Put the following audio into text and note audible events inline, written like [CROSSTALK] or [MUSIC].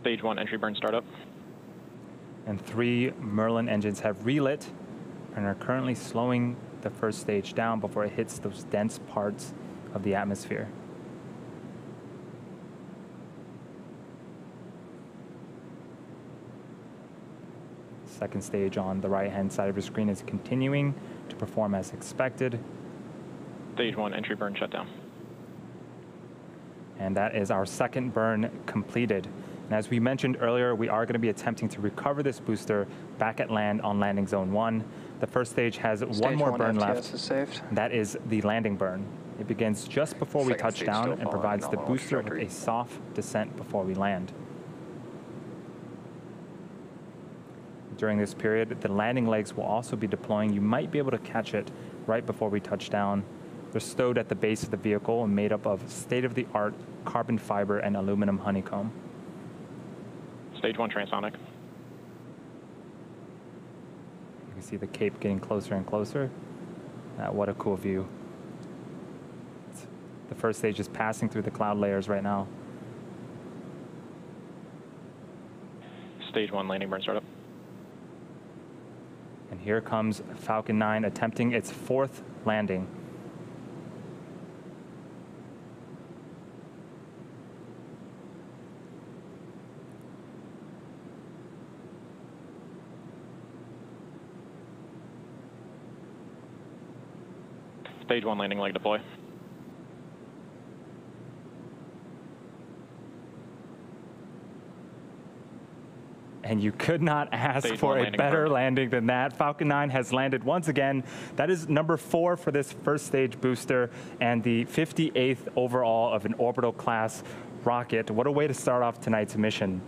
Stage one entry burn startup. And three Merlin engines have relit and are currently slowing the first stage down before it hits those dense parts of the atmosphere. Second stage on the right hand side of your screen is continuing to perform as expected. Stage one entry burn shutdown. And that is our second burn completed. And as we mentioned earlier, we are going to be attempting to recover this booster back at land on landing zone one. The first stage has Stage one more burn FTS left. is. That is the landing burn. It begins just before we touch down and provides the booster with a soft descent before we land. During this period, the landing legs will also be deploying. You might be able to catch it right before we touch down. They're stowed at the base of the vehicle and made up of state-of-the-art carbon fiber and aluminum honeycomb. Stage one transonic. You can see the cape getting closer and closer. Uh, what a cool view. It's- the first stage is passing through the cloud layers right now. Stage one landing burn startup. And here comes Falcon 9 attempting its fourth landing. Stage one landing leg deploy. And you could not [LAUGHS] ask Stage for a better burn. landing than that. Falcon 9 has landed once again. That is number four for this first stage booster and the 58th overall of an orbital class rocket. What a way to start off tonight's mission.